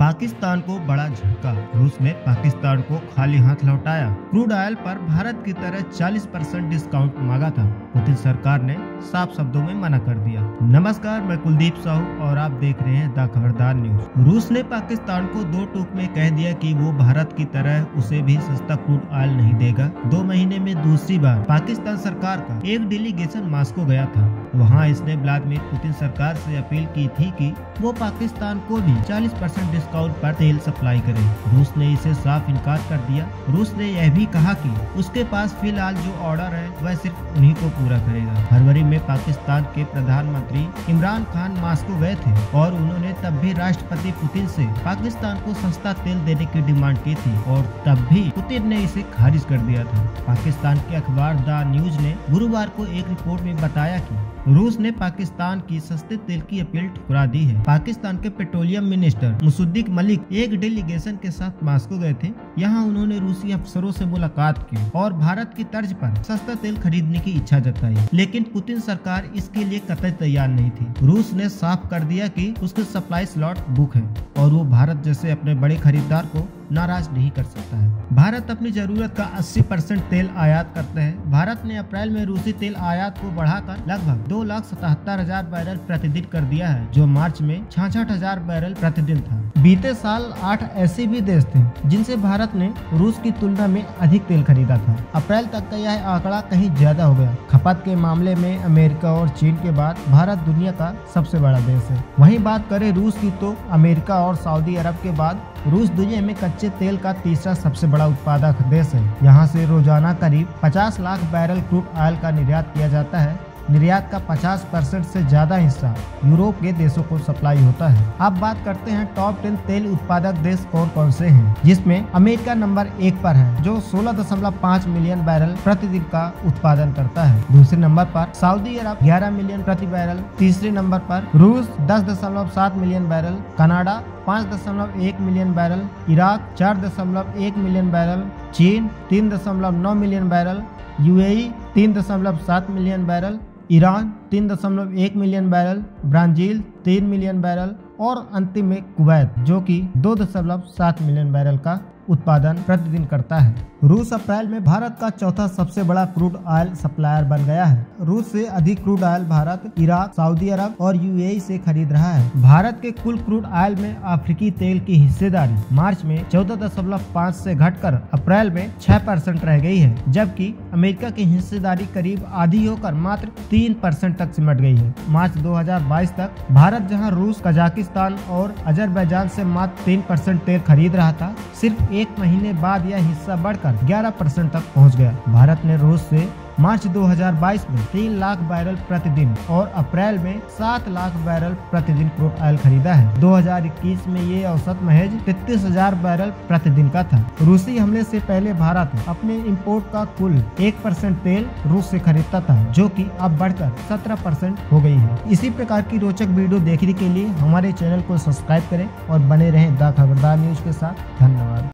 पाकिस्तान को बड़ा झटका। रूस ने पाकिस्तान को खाली हाथ लौटाया। क्रूड ऑयल पर भारत की तरह 40 परसेंट डिस्काउंट मांगा था। पुतिन सरकार ने साफ़ शब्दों में मना कर दिया। नमस्कार, मैं कुलदीप साहू और आप देख रहे हैं द खबरदार न्यूज़। रूस ने पाकिस्तान को दो टूक में कह दिया कि वो भारत की तरह उसे भी सस्ता क्रूड ऑयल नहीं देगा। दो महीने में दूसरी बार पाकिस्तान सरकार का एक डेलीगेशन मास्को गया था। वहाँ इसने व्लादिमीर पुतिन सरकार से अपील की थी कि वो पाकिस्तान को भी 40 परसेंट डिस्काउंट पर तेल सप्लाई करे। रूस ने इसे साफ़ इनकार कर दिया। रूस ने यह भी कहा कि उसके पास फ़िलहाल जो ऑर्डर है, वह सिर्फ़ उन्हीं को पूरा करेगा। फरवरी में पाकिस्तान के प्रधानमंत्री इमरान खान मास्को गए थे और उन्होंने तब भी राष्ट्रपति पुतिन से पाकिस्तान को सस्ता तेल देने की डिमांड की थी और तब भी पुतिन ने इसे खारिज कर दिया था। पाकिस्तान के अखबार द न्यूज़ ने गुरुवार को एक रिपोर्ट में बताया कि रूस ने पाकिस्तान की सस्ते तेल की अपील ठुकरा दी है। पाकिस्तान के पेट्रोलियम मिनिस्टर मुसुद्दीक मलिक एक डेलीगेशन के साथ मास्को गए थे। यहाँ उन्होंने रूसी अफसरों से मुलाकात की और भारत की तर्ज पर सस्ता तेल खरीदने की इच्छा जताई। लेकिन पुतिन सरकार इसके लिए कतई तैयार नहीं थी। रूस ने साफ़ कर दिया कि उसके सप्लाई स्लॉट बुक है और वो भारत जैसे अपने बड़े खरीदार को नाराज़ नहीं कर सकता है। भारत अपनी ज़रूरत का 80 परसेंट तेल आयात करते हैं। भारत ने अप्रैल में रूसी तेल आयात को बढ़ाकर लगभग दो लाख सतहत्तर हज़ार बैरल प्रतिदिन कर दिया है, जो मार्च में छाछठ हज़ार बैरल प्रतिदिन था। बीते साल आठ ऐसे भी देश थे, जिनसे भारत ने रूस की तुलना में अधिक तेल खरीदा था। अप्रैल तक का यह आंकड़ा कहीं ज़्यादा हो गया। खपत के मामले में अमेरिका और चीन के बाद भारत दुनिया का सबसे बड़ा देश है। वहीं बात करें रूस की तो अमेरिका और सऊदी अरब के बाद रूस दुनिया में कच्चे तेल का तीसरा सबसे बड़ा उत्पादक देश है। यहाँ से रोज़ाना करीब 50 लाख बैरल क्रूड ऑयल का निर्यात किया जाता है। निर्यात का 50 परसेंट से ज़्यादा हिस्सा यूरोप के देशों को सप्लाई होता है। अब बात करते हैं टॉप टेन तेल उत्पादक देश कौन कौन से हैं, जिसमें अमेरिका नंबर एक पर है, जो 16.5 मिलियन बैरल प्रतिदिन का उत्पादन करता है। दूसरे नंबर पर सऊदी अरब 11 मिलियन प्रति बैरल, तीसरे नंबर पर रूस 10.7 million barrel, Canada 5.1 million barrel, Iraq 4.1 million barrel, चीन 3.9 million barrel UAE 3.7 million barrel Iran 3.1 million barrel, Brazil तीन मिलियन बैरल और अंतिम में कुवैत, जो कि 2.7 मिलियन बैरल का उत्पादन प्रतिदिन करता है। रूस अप्रैल में भारत का चौथा सबसे बड़ा क्रूड ऑयल सप्लायर बन गया है। रूस से अधिक crude oil Bharat, Iraq, Saudi अरब और यूएई से खरीद रहा है। भारत के कुल क्रूड ऑयल में अफ्रीकी तेल की हिस्सेदारी मार्च में चौदह दशमलव पाँच ऐसी घटकर अप्रैल में छह परसेंट रह गई है, जबकि अमेरिका की हिस्सेदारी करीब आधी होकर मात्र तीन परसेंट तक सिमट गई है। मार्च 2022 तक भारत जहाँ रूस, कजाकिस्तान और अजरबैजान से मात्र तीन परसेंट तेल खरीद रहा था, सिर्फ़ एक महीने बाद यह हिस्सा बढ़कर 11 परसेंट तक पहुँच गया। भारत ने रूस से मार्च 2022 में तीन लाख बैरल प्रतिदिन और अप्रैल में सात लाख बैरल प्रतिदिन क्रूड ऑयल खरीदा है। 2021 में ये औसत महज तैतीस हज़ार बैरल प्रतिदिन का था। रूसी हमले से पहले भारत अपने इंपोर्ट का कुल एक परसेंट तेल रूस से खरीदता था, जो कि अब बढ़कर सत्रह परसेंट हो गई है। इसी प्रकार की रोचक वीडियो देखने के लिए हमारे चैनल को सब्सक्राइब करें और बने रहें द खबरदार न्यूज़ के साथ। धन्यवाद।